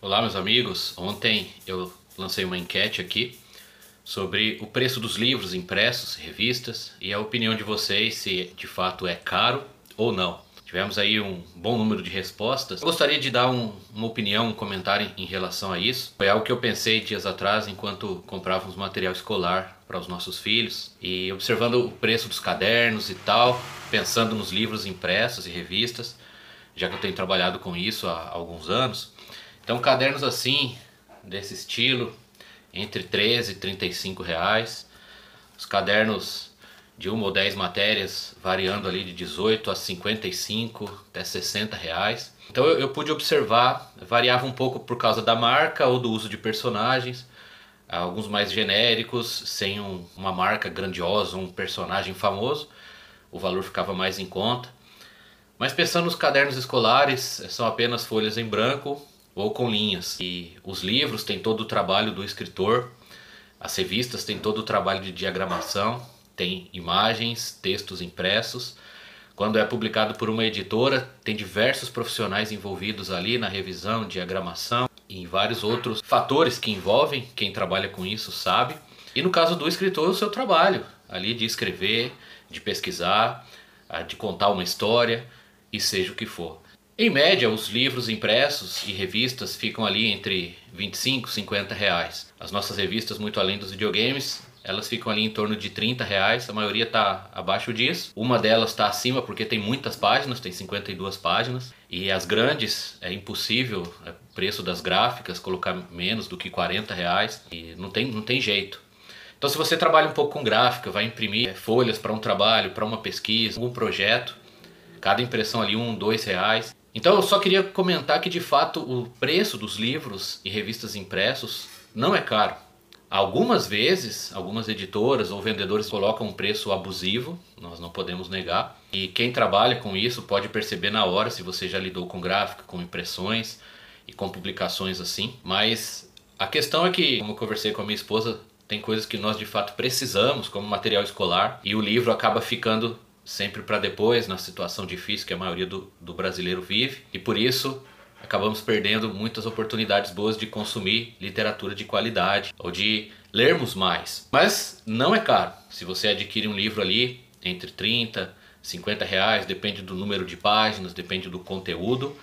Olá, meus amigos. Ontem eu lancei uma enquete aqui sobre o preço dos livros impressos, revistas e a opinião de vocês se de fato é caro ou não. Tivemos aí um bom número de respostas. Eu gostaria de dar um, uma opinião, um comentário em relação a isso. Foi algo que eu pensei dias atrás enquanto comprávamos material escolar para os nossos filhos e observando o preço dos cadernos e tal, pensando nos livros impressos e revistas, já que eu tenho trabalhado com isso há alguns anos. Então cadernos assim, desse estilo, entre 13 e 35 reais. Os cadernos de uma ou 10 matérias variando ali de 18 a 55 até 60 reais. Então eu, eu pude observar, variava um pouco por causa da marca ou do uso de personagens. Alguns mais genéricos, sem um, uma marca grandiosa, um personagem famoso, o valor ficava mais em conta. Mas pensando nos cadernos escolares, são apenas folhas em branco, ou com linhas. E os livros têm todo o trabalho do escritor, as revistas têm todo o trabalho de diagramação, tem imagens, textos impressos. Quando é publicado por uma editora, tem diversos profissionais envolvidos ali na revisão, diagramação e em vários outros fatores que envolvem quem trabalha com isso sabe. E no caso do escritor, o seu trabalho ali de escrever, de pesquisar, de contar uma história e seja o que for. Em média, os livros impressos e revistas ficam ali entre 25 e 50 reais. As nossas revistas, muito além dos videogames, elas ficam ali em torno de 30 reais, a maioria está abaixo disso. Uma delas está acima porque tem muitas páginas, tem 52 páginas. E as grandes, é impossível, é preço das gráficas, colocar menos do que 40 reais. E não tem, não tem jeito. Então se você trabalha um pouco com gráfica, vai imprimir folhas para um trabalho, para uma pesquisa, algum projeto, cada impressão ali um, dois reais. Então eu só queria comentar que de fato o preço dos livros e revistas impressos não é caro. Algumas vezes, algumas editoras ou vendedores colocam um preço abusivo, nós não podemos negar. E quem trabalha com isso pode perceber na hora se você já lidou com gráfica, com impressões e com publicações assim. Mas a questão é que, como eu conversei com a minha esposa, tem coisas que nós de fato precisamos, como material escolar, e o livro acaba ficando sempre para depois, na situação difícil que a maioria do, do brasileiro vive, e por isso acabamos perdendo muitas oportunidades boas de consumir literatura de qualidade ou de lermos mais. Mas não é caro. Se você adquire um livro ali entre 30, 50 reais, depende do número de páginas, depende do conteúdo,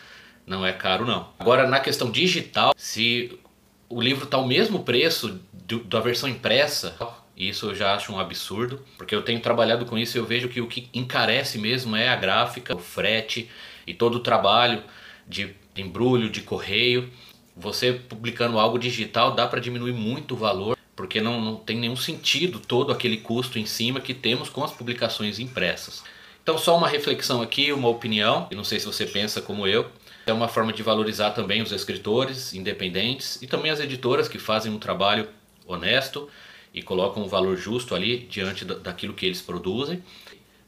não é caro não. Agora na questão digital, se o livro está o mesmo preço do, da versão impressa, isso eu já acho um absurdo, porque eu tenho trabalhado com isso e eu vejo que o que encarece mesmo é a gráfica, o frete e todo o trabalho de embrulho, de correio. Você publicando algo digital dá para diminuir muito o valor, porque não, não tem nenhum sentido todo aquele custo em cima que temos com as publicações impressas. Então só uma reflexão aqui, uma opinião, e não sei se você pensa como eu, é uma forma de valorizar também os escritores independentes e também as editoras que fazem um trabalho honesto e colocam um valor justo ali diante daquilo que eles produzem.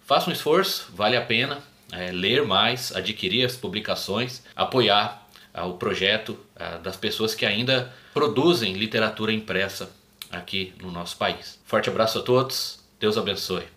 Faça um esforço, vale a pena é, ler mais, adquirir as publicações, apoiar ah, o projeto ah, das pessoas que ainda produzem literatura impressa aqui no nosso país. Forte abraço a todos, Deus abençoe.